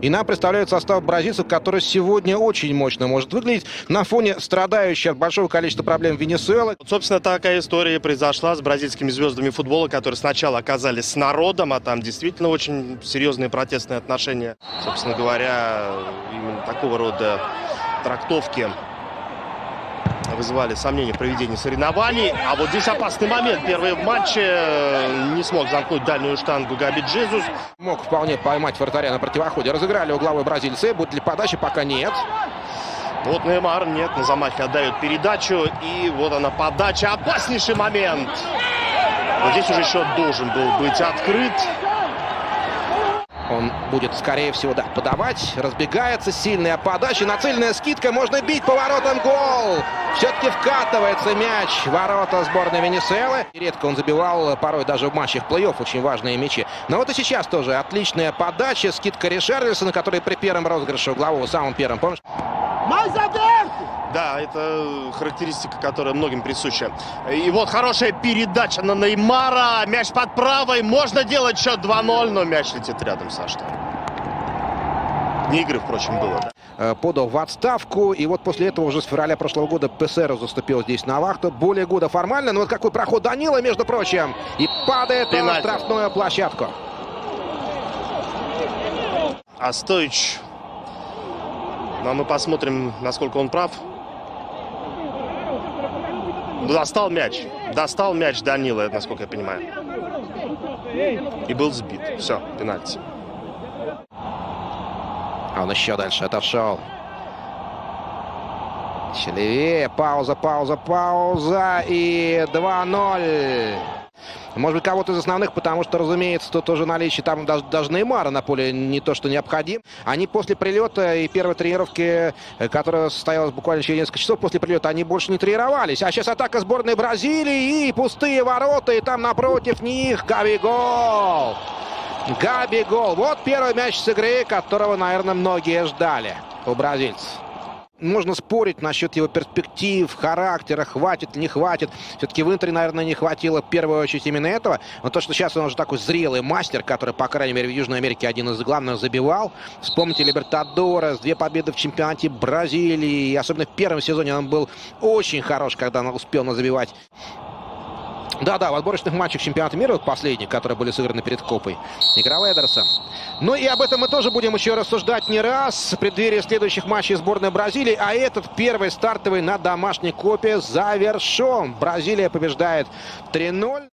И нам представляют состав бразильцев, который сегодня очень мощно может выглядеть на фоне страдающей от большого количества проблем Венесуэлы. Вот, собственно, такая история произошла с бразильскими звездами футбола, которые сначала оказались с народом, а там действительно очень серьезные протестные отношения. Собственно говоря, именно такого рода трактовки вызывали сомнения в проведении соревнований. А вот здесь опасный момент. Первый в матче э, не смог замкнуть дальнюю штангу Габи Джезус. Мог вполне поймать вратаря на противоходе. Разыграли угловой бразильцы. Будет ли подача? Пока нет. Вот Неймар, нет, на замахе отдает передачу. И вот она подача. Опаснейший момент. Вот здесь уже счет должен был быть открыт. Он будет, скорее всего, да, подавать. Разбегается. Сильная подача. Нацеленная скидка. Можно бить поворотом. Гол! Все-таки вкатывается мяч ворота сборной Венесуэлы. Редко он забивал, порой даже в матчах плей-офф очень важные мячи. Но вот и сейчас тоже отличная подача. Скидка Ришарлисона, который при первом розыгрыше углового, самым первым, помнишь? Да, это характеристика, которая многим присуща. И вот хорошая передача на Неймара. Мяч под правой. Можно делать счет 2-0, но мяч летит рядом со штангой. Не игры, впрочем, было, да? Э, подал в отставку. И вот после этого уже с февраля прошлого года ПСР заступил здесь на вахту. Более года формально. Но вот какой проход Данила, между прочим. И падает на штрафную площадку. А Стоич... Ну, а мы посмотрим, насколько он прав. Достал мяч. Достал мяч Данила, насколько я понимаю. И был сбит. Все, пенальти. А он еще дальше отошел. Еще Пауза, пауза, пауза. И 2-0. Может быть, кого-то из основных, потому что, разумеется, тут тоже наличие там даже, даже Неймара на поле не то, что необходим. Они после прилета и первой тренировки, э, которая состоялась буквально через несколько часов после прилета, они больше не тренировались. А сейчас атака сборной Бразилии и пустые ворота, и там напротив них Габи гол. Габи гол. Вот первый мяч с игры, которого, наверное, многие ждали у бразильцев. Можно спорить насчет его перспектив, характера, хватит, не хватит. Все-таки в Интере, наверное, не хватило в первую очередь именно этого. Но то, что сейчас он уже такой зрелый мастер, который, по крайней мере, в Южной Америке один из главных забивал. Вспомните Либертадорес, две победы в чемпионате Бразилии. И особенно в первом сезоне он был очень хорош, когда он успел забивать да-да, в отборочных матчах чемпионата мира, вот последних, которые были сыграны перед Копой, играл Эдерсон. Ну и об этом мы тоже будем еще рассуждать не раз в преддверии следующих матчей сборной Бразилии. А этот первый стартовый на домашней Копе завершен. Бразилия побеждает 3-0.